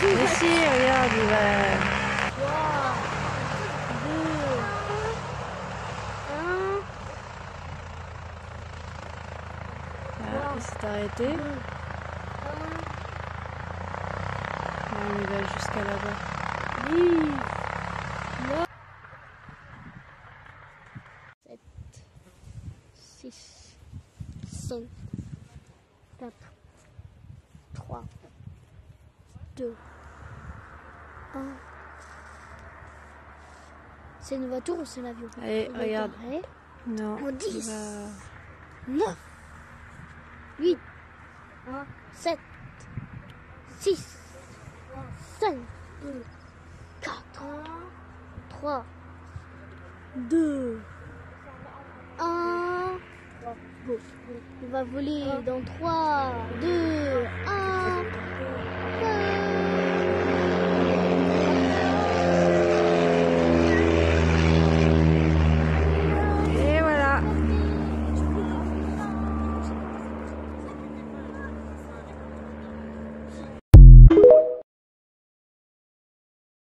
Ici, regarde, il va. 3, 2, 1. Ah, il s'est arrêté. Ah, va jusqu'à là-bas. Vive 7, 6, 5, 4, 3, 2, 1. C'est une voiture ou c'est l'avion Allez, Une regarde. Non. On dit. il va- 9, 8, 7, 6, 5, 4, 3, 2, 1. Go. Il va voler dans 3, 2, 1.